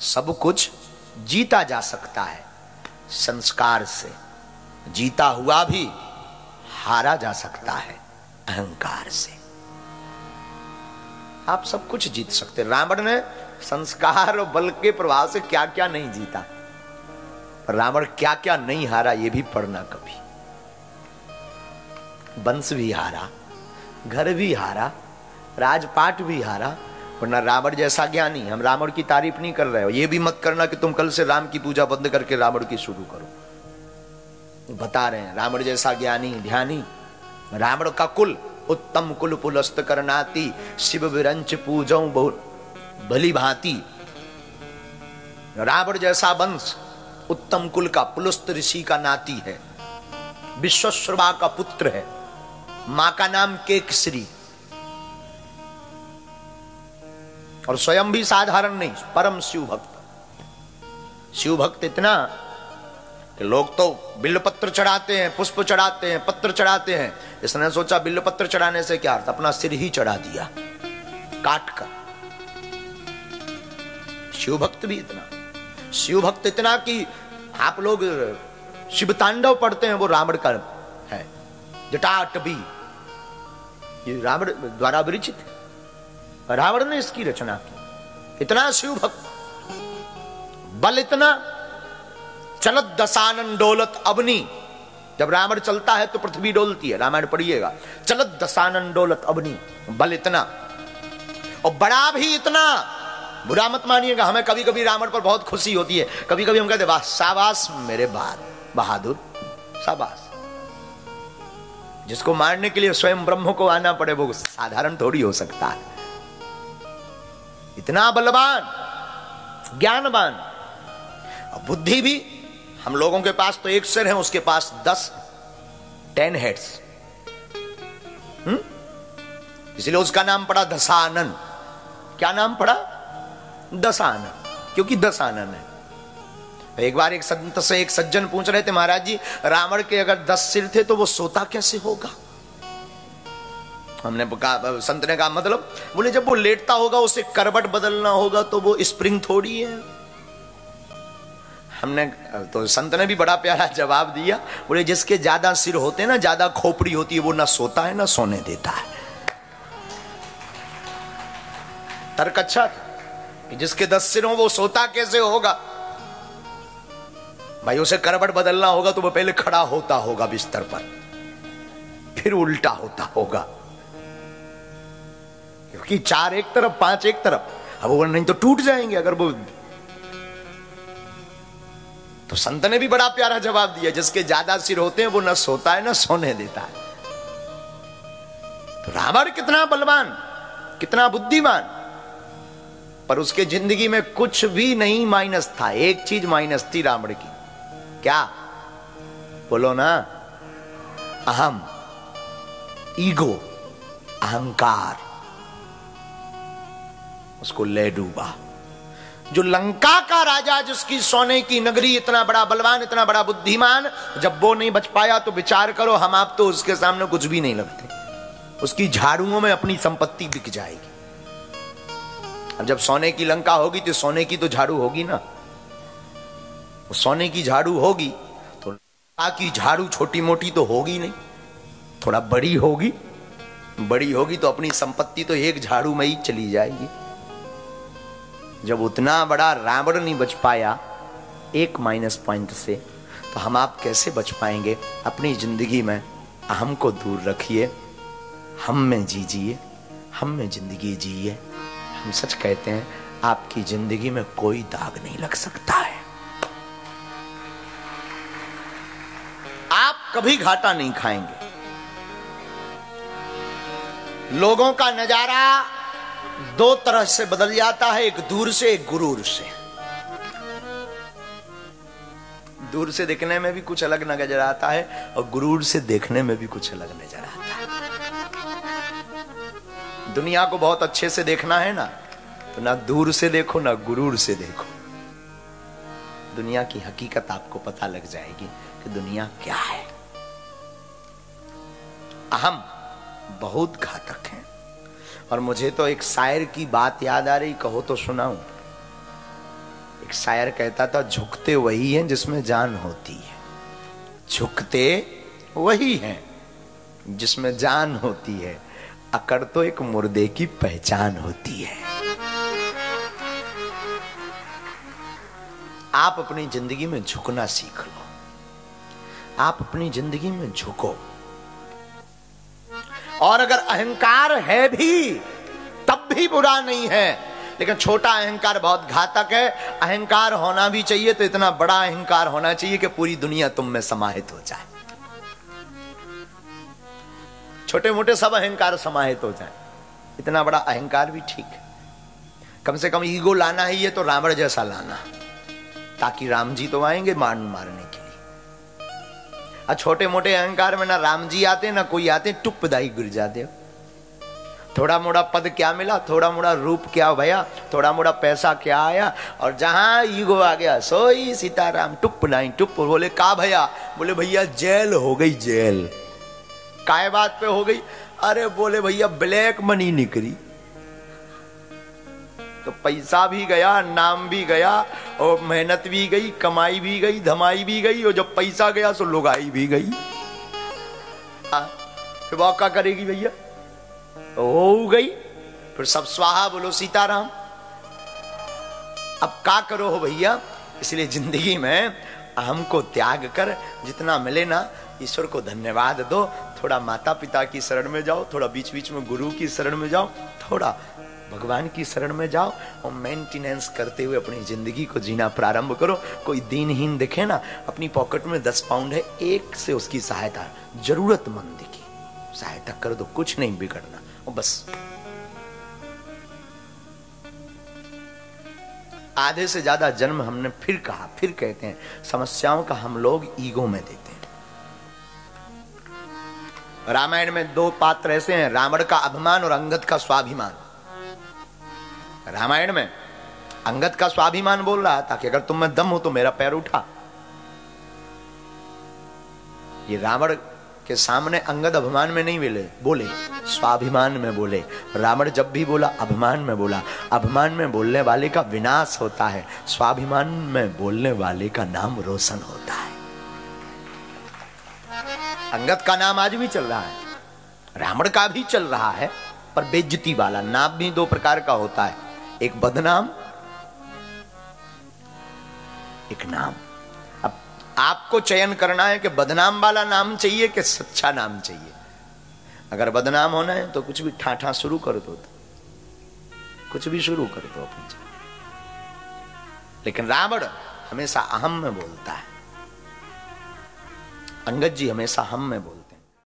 सब कुछ जीता जा सकता है। संस्कार से जीता हुआ भी हारा जा सकता है अहंकार से। आप सब कुछ जीत सकते रावण ने संस्कार और बल के प्रभाव से क्या क्या नहीं जीता। पर रावण क्या क्या नहीं हारा, ये भी पढ़ना कभी। वंश भी हारा, घर भी हारा, राजपाट भी हारा वरना रावण जैसा ज्ञानी, हम रावण की तारीफ़ नहीं कर रहे हो। ये भी मत करना कि तुम कल से राम की पूजा बंद करके रावण की शुरू करो। बता रहे हैं, रावण जैसा ज्ञानी, ध्यानी, रावण का कुल, उत्तम कुल पुलस्त करनाती, शिव विरंच पूजो भली भांति। रावण जैसा वंश, उत्तम कुल का पुलस्त ऋषि का नाती है। विश्वश्रवा का पुत्र है। माँ का नाम केकश्री। और स्वयं भी साधारण नहीं, परम शिव भक्त शिव भक्त इतना कि लोग तो बिल्लपत्र चढ़ाते हैं, पुष्प चढ़ाते हैं, पत्र चढ़ाते हैं। इसने सोचा बिल्लपत्र चढ़ाने से क्या अर्थ? अपना सिर ही चढ़ा दिया, काट कर। शिव भक्त भी इतना। शिव भक्त इतना कि आप लोग शिव तांडव पढ़ते हैं, वो रावण का है। जटाट भी ये रावण द्वारा विरचित है। रावण ने इसकी रचना की। इतना शिव भक्त, बल इतना, चलत दसानन डोलत अबनी जब रावण चलता है तो पृथ्वी डोलती है, रामायण पढ़िएगा। चलत दसानन डोलत अबनी बल इतना, और बड़ा भी इतना। बुरा मत मानिएगा, हमें कभी कभी रावण पर बहुत खुशी होती है। कभी कभी हम कहते वाह, शाबाश मेरे बाद बहादुर, शाबाश। जिसको मारने के लिए स्वयं ब्रह्म को आना पड़े, वो साधारण थोड़ी हो सकता है। इतना बलवान, ज्ञानवान बुद्धि भी। हम लोगों के पास तो एक सिर है, उसके पास दस, टेन हेड्स। हम्म? इसलिए उसका नाम पड़ा दशानन। क्या नाम पड़ा? दशानन, क्योंकि दशानन है। एक बार एक संत से एक सज्जन पूछ रहे थे, महाराज जी, रावण के अगर दस सिर थे तो वो सोता कैसे होगा? हमने कहा, संत ने कहा मतलब बोले, जब वो लेटता होगा, उसे करबट बदलना होगा तो वो स्प्रिंग थोड़ी है। हमने तो संत ने भी बड़ा प्यारा जवाब दिया। बोले, जिसके ज़्यादा सिर होते हैं ना, ज़्यादा खोपड़ी होती है, वो ना सोता है, ना सोने देता है। तर्क अच्छा कि जिसके दस सिर हो, वो सोता कैसे होगा? भाई, उसे करबट बदलना होगा तो वो पहले खड़ा होता होगा बिस्तर पर, फिर उल्टा होता होगा। क्योंकि चार एक तरफ़, पाँच एक तरफ़। अब वो नहीं तो टूट जाएँगे अगर वो तो संत ने भी बड़ा प्यारा जवाब दिया, जिसके ज़्यादा सिर होते हैं, वो न सोता है, ना सोने देता है। तो रावण कितना बलवान, कितना बुद्धिमान, पर उसके ज़िंदगी में कुछ भी नहीं माइनस था। एक चीज़ माइनस थी रावण की। क्या? बोलो ना। अहम। ईगो। अहंकार। उसको ले डूबा। जो लंका का राजा, जिसकी सोने की नगरी इतना बड़ा बलवान, इतना बड़ा बुद्धिमान, जब वो नहीं बच पाया तो विचार करो, हम आप तो उसके सामने कुछ भी नहीं लगते। उसकी झाड़ुओं में अपनी संपत्ति बिक जाएगी। अब जब सोने की लंका होगी तो सोने की तो झाड़ू होगी ना। वो सोने की झाड़ू होगी तो लंका की झाड़ू छोटी मोटी तो होगी नहीं। थोड़ा बड़ी होगी। बड़ी होगी तो अपनी संपत्ति तो एक झाड़ू में ही चली जाएगी। जब उतना बड़ा रावण नहीं बच पाया, एक माइनस पॉइंट से तो हम आप कैसे बच पाएँगे? अपनी ज़िंदगी में अहम को दूर रखिए, हम में जीजिए, हम में ज़िंदगी जिए। हम सच कहते हैं, आपकी ज़िंदगी में कोई दाग नहीं लग सकता है। आप कभी घाटा नहीं खाएँगे। लोगों का नज़ारा दो तरह से बदल जाता है, एक दूर से, एक गुरूर से। दूर से देखने में भी कुछ अलग नज़र आता है और गुरूर से देखने में भी कुछ अलग नज़र आता है। दुनिया को बहुत अच्छे से देखना है ना तो ना दूर से देखो, ना गुरूर से देखो। दुनिया की हकीकत आपको पता लग जाएगी कि दुनिया क्या है। अहम बहुत घातक है। और मुझे तो एक शायर की बात याद आ रही, कहो तो सुनाऊं। शायर कहता था, झुकते वही हैं जिसमें जान होती है। झुकते वही हैं जिसमें जान होती है। अकड़ तो एक मुर्दे की पहचान होती है। आप अपनी ज़िंदगी में झुकना सीख लो। आप अपनी ज़िंदगी में झुको। और अगर अहंकार है भी, तब भी बुरा नहीं है। लेकिन छोटा अहंकार बहुत घातक है। अहंकार होना भी चाहिए तो इतना बड़ा अहंकार होना चाहिए कि पूरी दुनिया तुम में समाहित हो जाए। छोटे मोटे सब अहंकार समाहित हो जाए। इतना बड़ा अहंकार भी ठीक है। कम से कम ईगो लाना ही है तो रावण जैसा लाना। ताकि राम जी तो आएँगे मान मारने और छोटे मोटे अहंकार में ना राम जी आते, ना कोई आते टुप बदाई गिर जाते थोड़ा मोड़ा पद क्या मिला, थोड़ा मोड़ा रूप क्या भया, थोड़ा मोड़ा पैसा क्या आया, और जहाँ ईगो आ गया, सोई सीताराम टुप नाई टुप बोले, का भैया? बोले, भैया, जेल हो गई, जेल। काय बात पे हो गई? अरे, बोले, भैया, ब्लैक मनी निकली। तो पैसा भी गया, नाम भी गया, और मेहनत भी गई, कमाई भी गई, धमाई भी गई, और जब पैसा गया तो लुगाई भी गई। फिर वो क्या करेगी भैया? हो गई। फिर सब स्वाहा बोलो, सीताराम, अब का करो हो भैया? इसलिए ज़िंदगी में हमको त्याग कर, जितना मिले ना, ईश्वर को धन्यवाद दो। थोड़ा माता पिता की शरण में जाओ, थोड़ा बीच बीच में गुरु की शरण में जाओ, थोड़ा भगवान की शरण में जाओ और मेंटेनेंस करते हुए अपनी ज़िंदगी को जीना प्रारंभ करो। कोई दीनहीन दिखे ना, अपनी पॉकेट में दस पाउंड है, एक से उसकी सहायता, जरूरतमंद की। सहायता कर दो, कुछ नहीं बिगड़ना, और बस। आधे से ज़्यादा जन्म हमने फिर कहा, फिर कहते हैं, समस्याओं का हम लोग ईगो में देते हैं। रामायण में दो पात्र ऐसे हैं, रावण का अभिमान और अंगद का स्वाभिमान। रामायण में अंगद का स्वाभिमान बोल रहा था कि अगर तुम में दम हो तो मेरा पैर उठा। ये रावण के सामने अंगद अभिमान में नहीं बोले बोले, स्वाभिमान में बोले। रावण जब भी बोला, अभिमान में बोला। अभिमान में बोलने वाले का विनाश होता है। स्वाभिमान में बोलने वाले का नाम रोशन होता है। अंगद का नाम आज भी चल रहा है। रावण का भी चल रहा है, पर बेज्जती वाला नाम भी दो प्रकार का होता है। एक बदनाम, एक नाम। अब आपको चयन करना है कि बदनाम वाला नाम चाहिए कि सच्चा नाम चाहिए। अगर बदनाम होना है तो कुछ भी ठाठा शुरू कर दो कुछ भी शुरू कर दो अपनी लेकिन रावण हमेशा अहम में बोलता है। अंगद जी हमेशा हम में बोलते